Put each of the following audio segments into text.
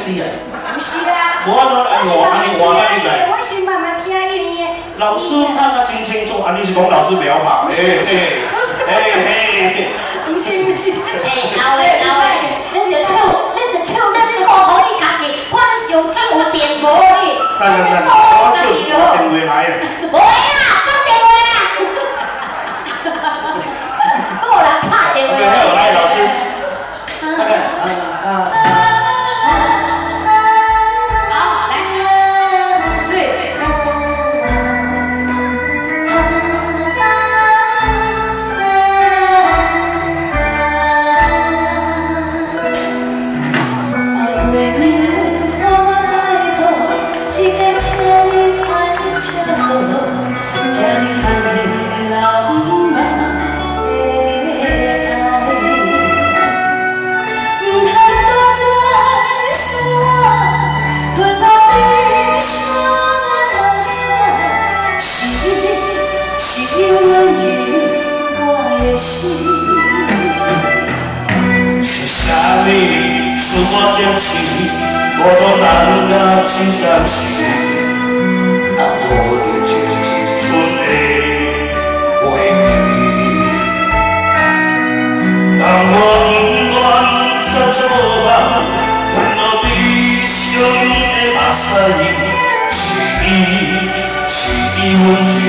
是啊。无安怎安我安尼我安尼来。我是慢慢听伊的。老师看得真清楚，安尼是讲老师不要怕，哎哎，哎哎，不是不是，哎，老的老的，恁着唱，恁着唱，咱恁顾好你家己，看恁上唱有电无你。等等等，我电话来我都难得真相是，那我的青春的回忆。当我不断在做梦，看到悲伤的目屎，是伊，是伊温柔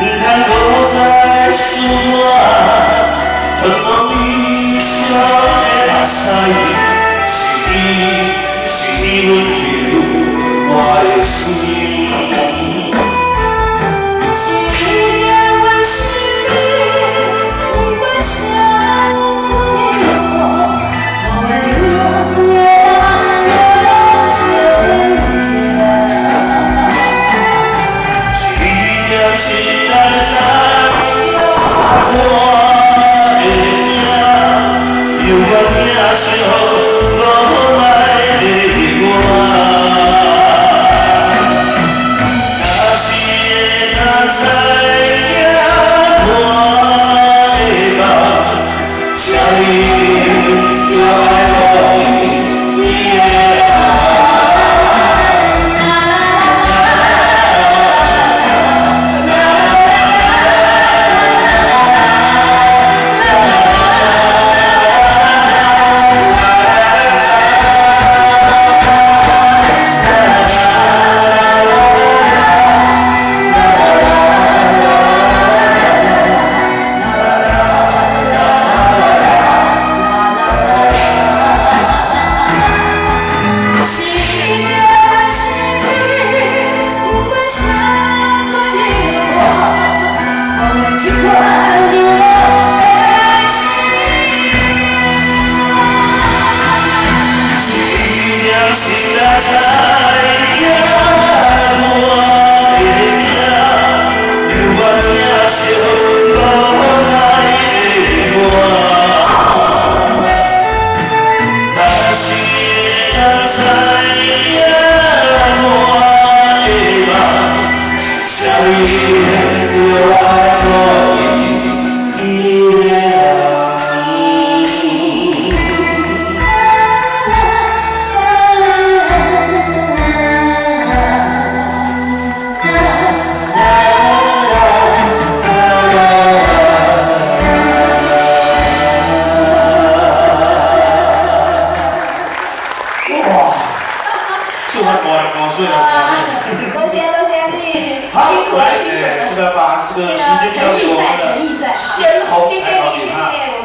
你能再续吗？你的那生，是你，是你能救我的心。多谢多谢你，辛苦，这个把这个时间交给我们先红，谢谢你，谢谢。